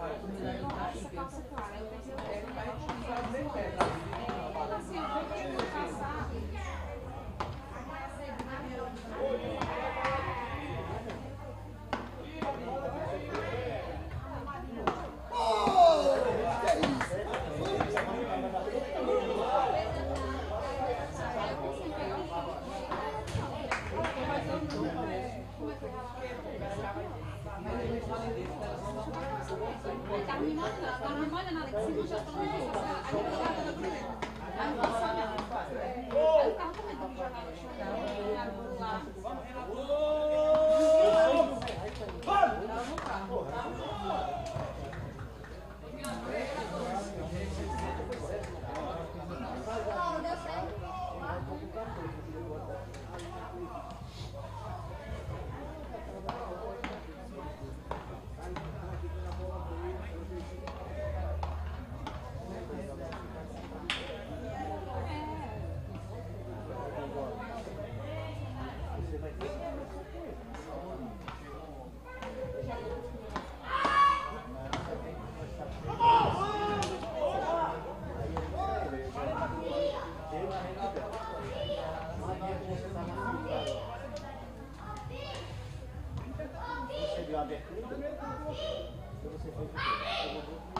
Nossa, passa 40 e abertura. Então você fez o quê?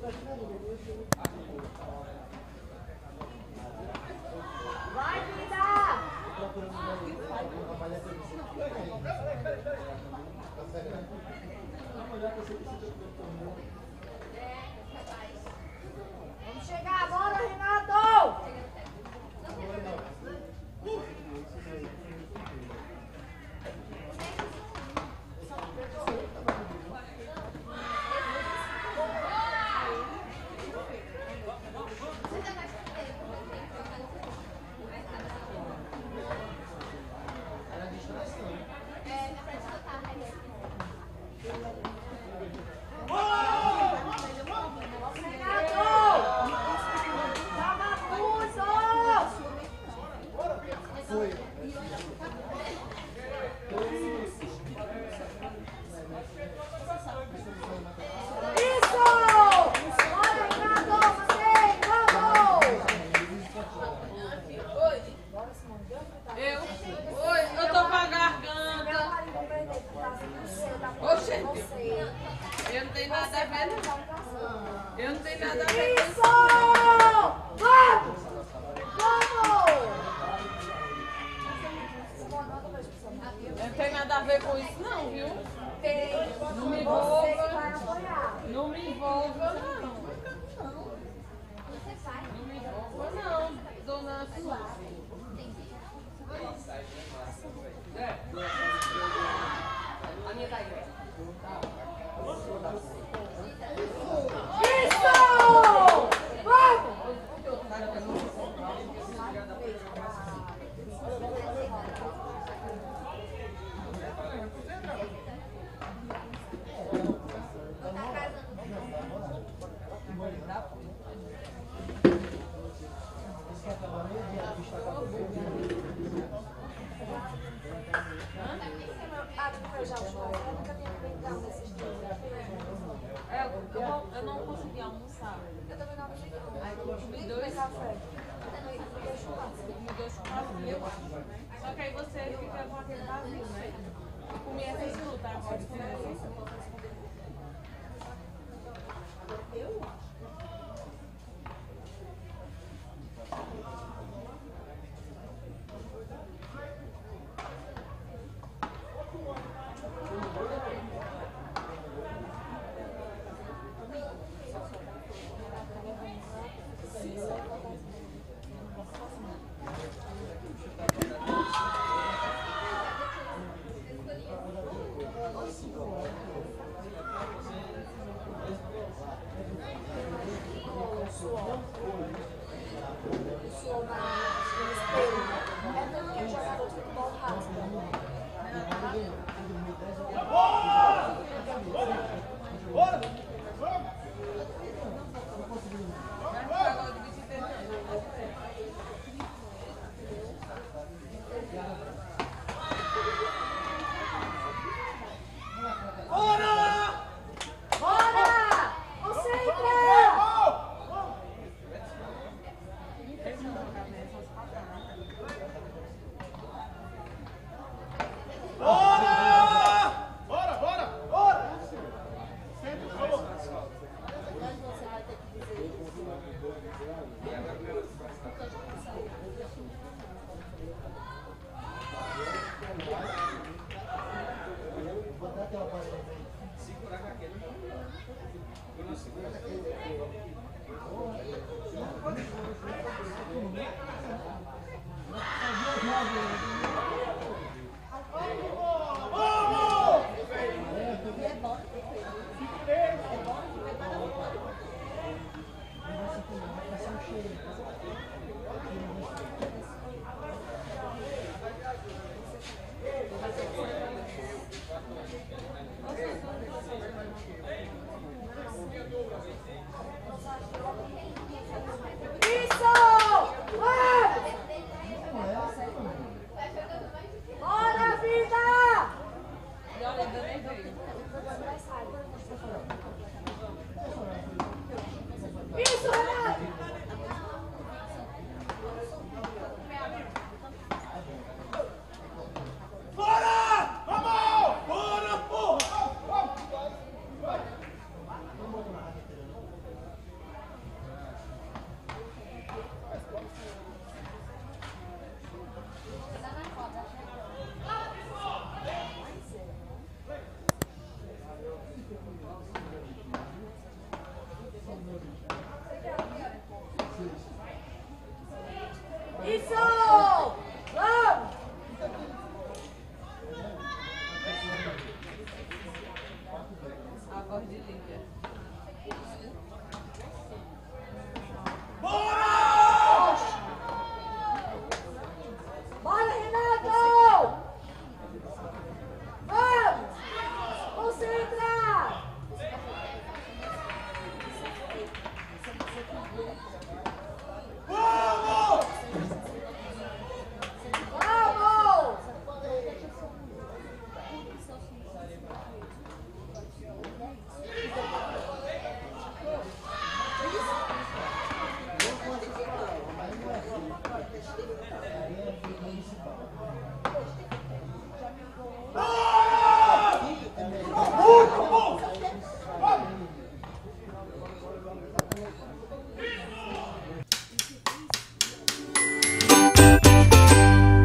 在这里就是。pois não, viu? Tem. Não me envolva. Não me envolva, não. Eu já os pais, eu nunca tinha dias. É, eu, eu não consegui almoçar. Eu também não consegui. Aí eu comi dois. E meu. Só que aí você fica com aquele vazio, né? Eu comi essas frutas agora.